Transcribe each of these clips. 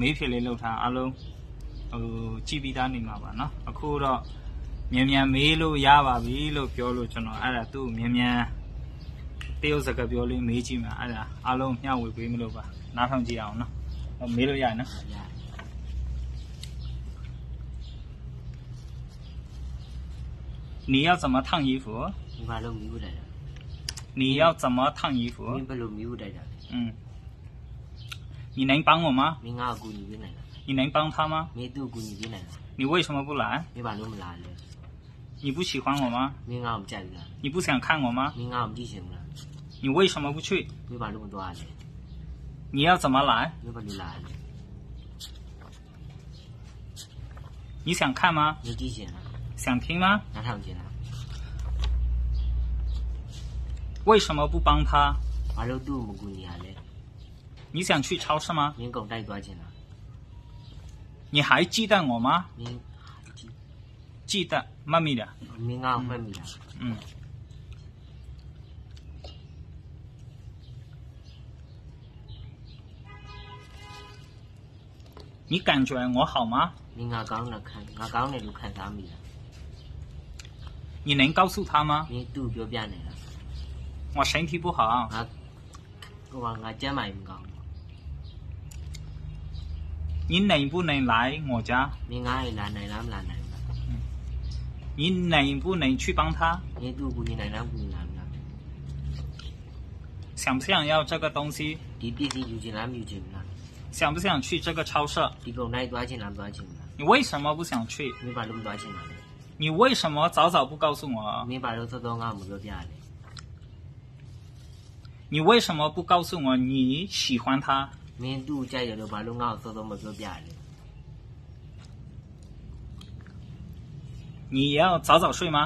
မေးဖြစ်လေးလောက်ထားအားလုံးဟိုကြည်ပြီးသားနေမှာပါเนาะအခုတော့မြန်မြန်မေးလို့ရပါပြီလို့ပြောလို့ကျွန်တော်အဲ့ဒါသူ့ကိုမြန်မြန်တရုတ်စကားပြောလေးမေးကြည့်မှာအဲ့ဒါအားလုံးမျှဝေပေးမလို့ပါနားထောင်ကြည့်အောင်เนาะအဲ့မေးလို့ရနော် ရ 你要怎么烫衣服 ဒီမှာလုံးမြူးလိုက်တာ 你要怎么烫衣服 မင်းဘယ်လိုမြူးလိုက်တာလဲ 嗯 你能帮我吗？你阿姑你来？你能帮他吗？你姑你来？你为什么不来？你把路没来了？你不喜欢我吗？你阿姆在了？你不想看我吗？你阿姆就行了？你为什么不去？你把路多少你要怎么来？你把路来了？你想看吗？你就行了。想听吗？那他了。为什么不帮他？把路都没姑娘了。你想去超市吗？你给我带多少钱呢、你还记得我吗？你忌惮，慢米的。你啊，慢米的。嗯。你感觉我好吗？你阿刚来看，阿刚来都看啥米了？你能告诉他吗？你肚子变了。我身体不好。啊，我我肩膀也不高。你能不能来我家？你爱来来来来来。你能不能去帮他？你都不来来不来来。想不想要这个东西？你必须有钱来有钱来。想不想去这个超市？你给我多少钱来多少钱来。你为什么不想去？你把那么多钱来。你为什么早早不告诉我？你把，你为什么不告诉我你喜欢他？မင်းသူ့ကိုကြိုက်တယ်လို့ဘာလို့ငါ့ကိုစောစောမပြောပြရလဲ 你要早早睡吗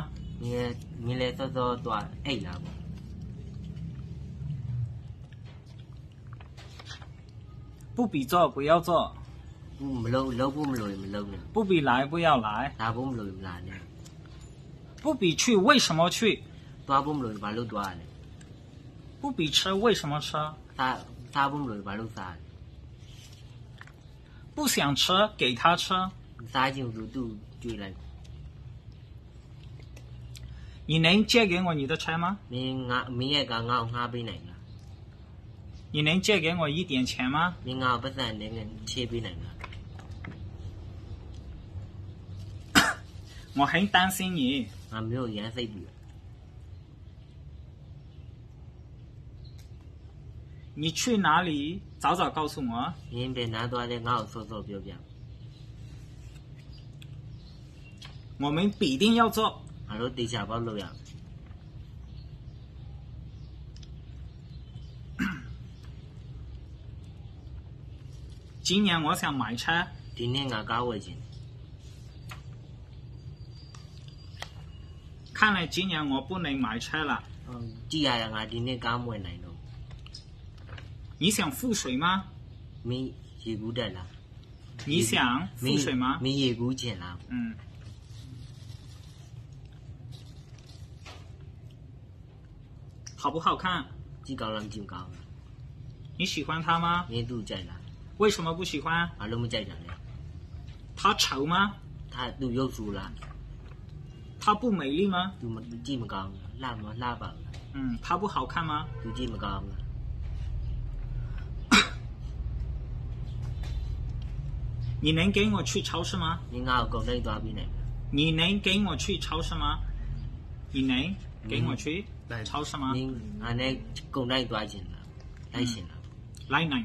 မင်းလည်းမင်းလည်းစောစောသွားအိတ်လားပေါ့ 不比做不要做 သူမလုံးလုံးဖို့မလို့ရင်မလုံးနဲ့ 不比来不要来 လာဖို့မလို့ရင်မလာနဲ့ 不比去为什么去 သွားဖို့မလို့ရင်ဘာလို့သွားရလဲ 不比吃为什么吃 စား 差不多八六三。不想吃，给他吃。三千五度距离。你能借给我你的车吗？你压，你也敢压阿别人啊？你能借给我一点钱吗？你压不是你人车别人啊？我很担心你。我没有颜色的。你去哪里？早早告诉我。拿多，做。我们必定要做。还有地下包路呀。今年我想买车。今年加加我钱。看来今年我不能买车了。嗯，接下来今天加买来。你想富水吗？没野古见了。你想富水吗？没野古见了。嗯。好不好看？既高冷又高。你喜欢他吗？没度在了。为什么不喜欢？啊，那么在长的。他丑吗？他度又足了。他不美丽吗？度么这么高冷。辣么辣宝。嗯。他不好看吗？度这么高。你能给我去超市吗？你咬狗累多边呢？你能给我去超市吗？你能给我去超市吗？你俺那狗累多钱了？来钱了？来哪？